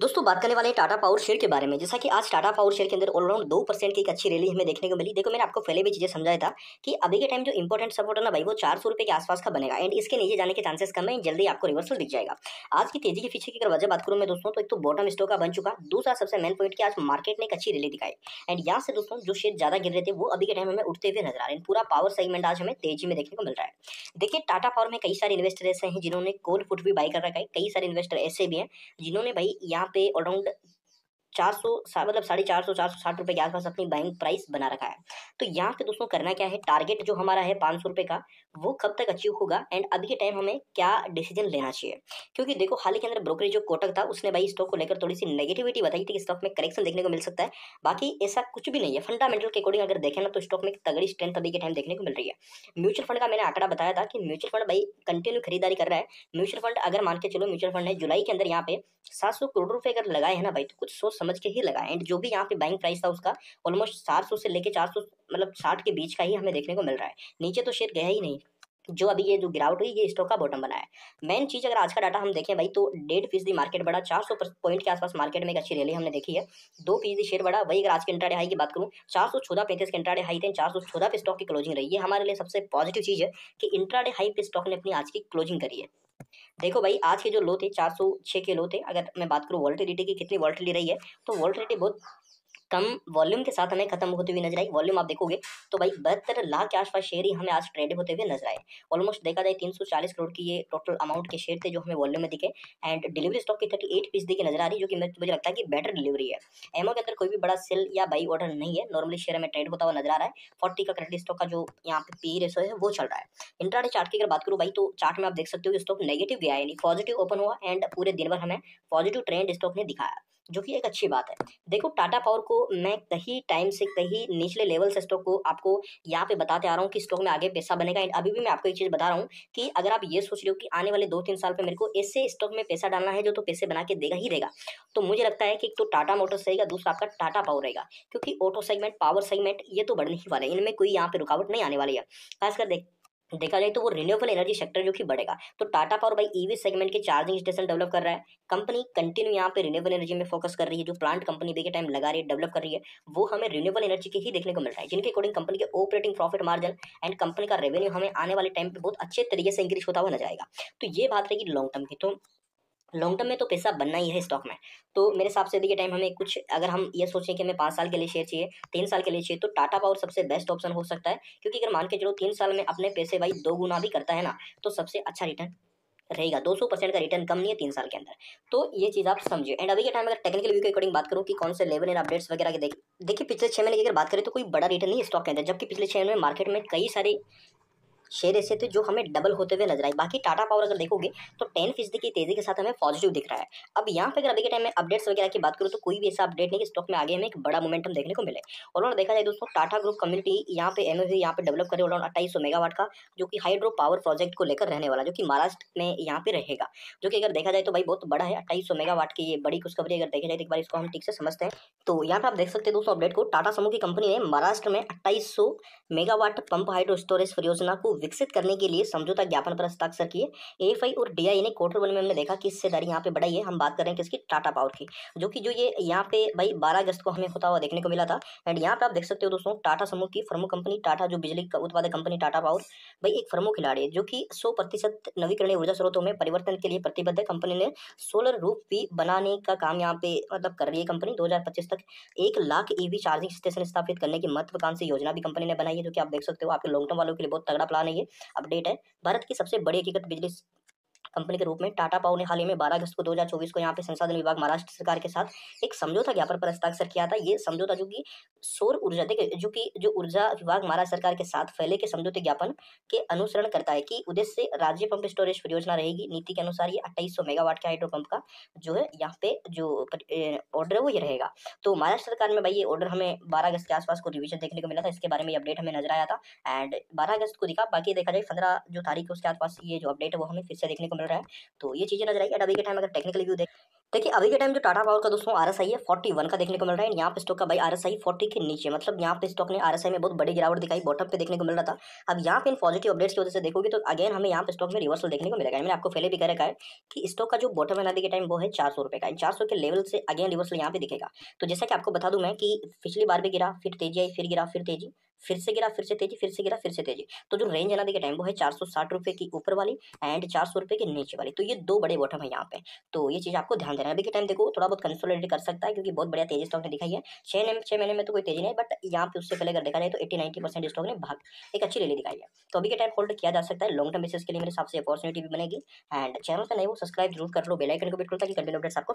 दोस्तों, बात करने वाले टाटा पावर शेयर के बारे में। जैसा कि आज टाटा पावर शेयर के अंदर ऑलराउंड दो परसेंट की एक अच्छी रैली हमें देखने को मिली। देखो, मैंने आपको पहले भी चीज़ें समझाया था कि अभी के टाइम जो इंपॉर्टेंट सपोर्ट है ना भाई, वो चार सौ रुपए के आसपास का बनेगा। एंड इसके नीचे जाने के चांसेस कम है, जल्दी आपको रिवर्सल दिख जाएगा। आज की तेज़ी के पीछे की अगर वजह बात करूँ मैं दोस्तों तो एक तो बॉटम स्टॉक का बन चुका। दूसरा सबसे मेन पॉइंट की आज मार्केट ने एक अच्छी रैली दिखाई। एंड यहाँ से दोस्तों, जो शेयर ज़्यादा गिर रहे थे, वो अभी के टाइम हमें उठते हुए नज़र आ रहे हैं। पूरा पावर सेगमेंट आज हमें तेज़ी में देखने को मिल रहा है। देखिए टाटा पावर में कई सारे इन्वेस्टर ऐसे हैं जिन्होंने कोल फुट भी बाई कर रखा है। कई सारे इन्वेस्टर ऐसे भी हैं जिन्होंने भाई, यहाँ पे ऑलराउंड चार सौ मतलब साढ़े चार सौ चार सौ साठ रुपये के आसपास अपनी बाइंग प्राइस बना रखा है। तो यहाँ पे दोस्तों करना क्या है? टारगेट जो हमारा है पाँच सौ रुपये का वो कब तक अचीव होगा? एंड अभी के टाइम हमें क्या डिसीज़न लेना चाहिए? क्योंकि देखो, हाल ही के अंदर ब्रोकरेज जो कोटक था, उसने भाई स्टॉक को लेकर थोड़ी सी नेगेटिविटी बताई थी कि स्टॉक में करेक्शन देखने को मिल सकता है। बाकी ऐसा कुछ भी नहीं है। फंडामेंटल के अकॉर्डिंग अगर देखें ना तो स्टॉक में एक तगड़ी स्ट्रेंथ अभी के टाइम देखने को मिल रही है। म्यूचुअल फंड का मैंने आंकड़ा बताया था कि म्यूचुअल फंड भाई कंटिन्यू खरीदारी कर रहा है। म्यूचुअल फंड अगर मान के चलो म्यूचुअल फंड ने जुलाई के अंदर यहाँ पे सात सौ करोड़ रुपए अगर लगाए हैं ना भाई तो कुछ सोच समझ के ही लगाए। एंड जो भी यहाँ पे बाइंग प्राइस था उसका ऑलमोस्ट सात सौ से लेकर चार सौ मतलब साठ के बीच का ही हमें देखने को मिल रहा है। नीचे तो शेयर गया ही नहीं। जो अभी ये जो गिरावट हुई, ये स्टॉक का बॉटम बना है। मेन चीज़ अगर आज का डाटा हम देखें भाई तो डेढ़ फ़ीसदी मार्केट बढ़ा, चार सौ पॉइंट के आसपास मार्केट में एक अच्छी रैली हमने देखी है। दो फ़ीसदी शेयर बढ़ा, वही अगर आज के इंट्राडे हाई की बात करूँ, चार सौ चौदह पैंतीस के इंट्राडे हाई थे, चार सौ चौदह पे स्टॉक की क्लोजिंग रही। है हमारे लिए सबसे पॉजिटिव चीज़ है कि इंट्राडे हाई पे स्टॉक ने अपनी आज की क्लोजिंग करी है। देखो भाई, आज के जो लो थे, चार सौ छः के लो थे। अगर मैं बात करूँ वॉल्टिलिटी की, कितनी वॉल्टिलिटी रही है तो वॉल्टिलिटी बहुत कम वॉल्यूम के साथ हमें खत्म होते हुए नज़र आई। वॉल्यूम आप देखोगे तो भाई बहत्तर लाख के आसपास शेयर ही हमें आज ट्रेड होते हुए नज़र आए। ऑलमोस्ट देखा जाए तीन सौ चालीस करोड़ की ये टोटल अमाउंट के शेयर थे जो हमें वॉल्यूम में दिखे। एंड डिलीवरी स्टॉक की थर्टी एट फ़ीसदी की नज़र आ रही, जो कि मुझे लगता है कि बेटर डिलीवरी है। एमओ के अंदर कोई भी बड़ा सेल या बाई ऑर्डर नहीं है। नॉर्मली शेयर में ट्रेड होता हुआ नज़र आ रहा है। फोर्टी का क्रेडिट स्टॉक का जो यहाँ पे पी रेसो है, वो चल रहा है। इंट्राडे चार्ट की अगर बात करूँ भाई तो चार्ट में आप देख सकते हो स्टॉक नेगेटिव गया यानी पॉजिटिव ओपन हुआ। एंड पूरे दिन भर हमें पॉजिटिव ट्रेंड स्टॉक ने दिखाया। जो कि एक अच्छी बात है। देखो टाटा पावर को मैं कहीं टाइम से कहीं निचले लेवल से स्टॉक को आपको यहाँ पे बताते आ रहा हूँ कि स्टॉक में आगे पैसा बनेगा। एंड अभी भी मैं आपको एक चीज़ बता रहा हूँ कि अगर आप ये सोच रहे हो कि आने वाले दो तीन साल पे मेरे को ऐसे स्टॉक में पैसा डालना है जो तो पैसे बना के देगा ही देगा। तो मुझे लगता है कि एक तो टाटा मोटर्स रहेगा, दूसरा आपका टाटा पावर रहेगा। क्योंकि ऑटो सेगमेंट पावर सेगमेंट ये तो बढ़ने ही वाले इनमें कोई यहाँ पे रुकावट नहीं आने वाली है। खासकर देख देखा जाए तो वो रिन्यूएबल एनर्जी सेक्टर जो कि बढ़ेगा। तो टाटा पावर भाई ईवी सेगमेंट के चार्जिंग स्टेशन डेवलप कर रहा है। कंपनी कंटिन्यू यहाँ पे रिन्यूएबल एनर्जी में फोकस कर रही है। जो प्लांट कंपनी के टाइम लगा रही है डेवलप कर रही है, वो हमें रिन्यूएबल एनर्जी के ही देखने को मिल रहा है। जिनके अकॉर्डिंग कंपनी के operating profit margin and company का रेवेन्यू हमें आने वाले टाइम पर बहुत अच्छे तरीके से इंक्रीज होता हुआ नज़र आएगा। तो ये बात रहेगी लॉन्ग टर्म की। तो लॉन्ग टर्म में तो पैसा बनना ही है स्टॉक में। तो मेरे हिसाब से अभी टाइम हमें कुछ, अगर हम ये सोचें कि हमें पाँच साल के लिए शेयर चाहिए, तीन साल के लिए चाहिए तो टाटा पावर सबसे बेस्ट ऑप्शन हो सकता है। क्योंकि अगर मान के चलो तीन साल में अपने पैसे भाई दो गुना भी करता है ना तो सबसे अच्छा रिटर्न रहेगा। दो सौ परसेंट का रिटर्न कम नहीं है तीन साल के अंदर। तो ये चीज़ आप समझिए। एंड अभी के टाइम अगर टेक्निकल व्यू के अकॉर्डिंग बात करूँ कि कौन से लेवल एंड अपडेट्स वगैरह के देख, देखिए पिछले छः महीने की अगर बात करें तो कोई बड़ा रिटर्न नहीं स्टॉक के अंदर। जबकि पिछले छः महीने मार्केट में कई सारे शेयर ऐसे थे, जो हमें डबल होते हुए नज़र आए। बाकी टाटा पावर अगर देखोगे तो टेन फ़ीसदी की तेज़ी के साथ हमें पॉजिटिव दिख रहा है। अब यहाँ पे अगर अभी के टाइम में अपडेट्स वगैरह की बात करूँ तो कोई भी ऐसा अपडेट नहीं कि स्टॉक में आगे हमें एक बड़ा मोमेंटम देखने को मिले। और देखा जाए दोस्तों टाटा ग्रुप कम्युनिटी यहाँ पे एम यहाँ पे डेवलप करे अराउंड अट्ठाईस मेगावाट का, जो कि हाइड्रो पावर प्रोजेक्ट को लेकर रहने वाला, जो कि महाराष्ट्र में यहाँ पे रहेगा। जो कि अगर देखा जाए तो भाई बहुत बड़ा है, अट्ठाईस मेगावाट की ये बड़ी खुशखबरी अगर देखा जाए तो एक बार इसको हम ठीक से समझते हैं। तो यहाँ पे आप देख सकते हैं दोस्तों अपडेट को। टाटा समूह की कंपनी ने महाराष्ट्र में अट्ठाईस मेगावाट पंप हाइड्रो स्टोरेज परियोजना को विकसित करने के लिए समझौता ज्ञापन पर हस्ताक्षर किए। एफ़ और डीआई ने क्वार्टर वन में हमने देखा कि हिस्सेदारी यहाँ पे बढ़ाई है। हम बात कर रहे हैं किसकी? टाटा पावर की। जो कि जो ये यहाँ पे भाई बारह अगस्त को हमें होता हुआ देखने को मिला था। एंड यहाँ पे आप देख सकते हो दोस्तों, टाटा समूह की प्रमुख कंपनी टाटा, जो बिजली उत्पादक कंपनी टाटा पावर, भाई एक प्रमुख खिलाड़ी है, जो कि सौ प्रतिशत नवीकरणीय ऊर्जा स्रोतों में परिवर्तन के लिए प्रतिबद्ध है। कंपनी ने सोलर रूप भी बनाने का काम यहाँ पे मतलब कर रही है कंपनी। दो हज़ार पच्चीस तक एक लाख ईवी चार्जिंग स्टेशन स्थापित करने की महत्वाकांक्षी योजना भी कंपनी ने बनाई है, जो कि आप देख सकते हो आपके लॉन्ग टर्म वालों के लिए बहुत तगड़ा प्लान है ये अपडेट है। भारत की सबसे बड़ी हकीकत बिजली कंपनी के रूप में टाटा पाओ ने हाल ही में बारह अगस्त को 2024 को यहाँ पे संसाधन विभाग महाराष्ट्र सरकार के साथ एक समझौता ज्ञापन पर हस्ताक्षर किया था। ये समझौता जो कि सौर ऊर्जा, देखिए, जो कि जो ऊर्जा विभाग महाराष्ट्र सरकार के साथ फैले के समझौते ज्ञापन के अनुसरण करता है कि उद्देश्य राज्य पंप स्टोरेज परियोजना रहेगी। नीति के अनुसार ये अट्ठाईस मेगावाट के हाइड्रो पंप का जो है यहाँ पे जो ऑर्डर है वो ये रहेगा। तो महाराष्ट्र सरकार में भाई ये ऑर्डर हमें बारह अगस्त के आसपास को रिविजन देखने को मिला था। इसके बारे में अपडेट हमें नज़र आया था। एंड बारह अगस्त को दिखा, बाकी देखा जाए, पंद्रह जो तारीख है उसके आसपास ये जो अपडेट है वो हमें फिर से देखने को मिल रहा है तो ये चीज़ें नज़र आई अभी के टाइम अगर टेक्निकल व्यू देख देखिए, अभी के टाइम जो टाटा पावर का दोस्तों आर एस आई है फोर्टी वन का देखने को मिल रहा है। यहाँ पे स्टॉक का भाई आर एस आई फोर्टी के नीचे मतलब यहाँ पे स्टॉक ने आर एस आई में बहुत बड़ी गिरावट दिखाई बॉटम पे देखने को मिल रहा था। अब यहाँ पे इन पॉजिटिव अपडेट्स की वजह से देखोगे तो अगेन हमें यहाँ पे स्टॉक में रिवर्सल देखने को मिलेगा। मैंने आपको पहले भी कह रखा है कि स्टॉक का जो बॉटम है अभी के टाइम वो है चार सौ रुपये का। चार सौ के लेवल से अगेन रिवर्सल यहाँ पे दिखेगा। तो जैसा कि आपको बता दूँ मैं कि पिछली बार भी गिरा, फिर तेज़ी आई, फिर गिरा, फिर तेज़ी। फिर से गिरा, फिर से तेज़ी, फिर से गिरा, फिर से तेज़ी। तो जो रेंज है ना, देखिए टाइम वो है चार सौ साठ रुपये की ऊपर वाली एंड चार सौ रुपये के नीचे वाली। तो ये दो बड़े बॉटम है यहाँ पे। तो ये चीज़ आपको ध्यान देना है। अभी के टाइम देखो, थोड़ा बहुत कंसोलिडेट कर सकता है क्योंकि बहुत बढ़िया तेज़ी स्टॉक ने दिखाई है। छः छः महीने में तो कोई तेज़ी नहीं बट यहाँ पे उससे पहले अगर देखा जाए तो एट्टी नाइन्टी परसेंट स्टॉक ने भाग, एक अच्छी रैली दिखाई है। तो अभी के टाइम होल्ड किया जा सकता है। लॉन्ग टर्म बेसिस के लिए मेरे हिसाब से अपॉर्चुनिटी भी बनेगी एंड चैनल पर नहीं वो सब्सक्राइब ज़रूर कर लो बेलाइकन को बिल्कुल ताकि कंटिन्यू अपडेट्स आपको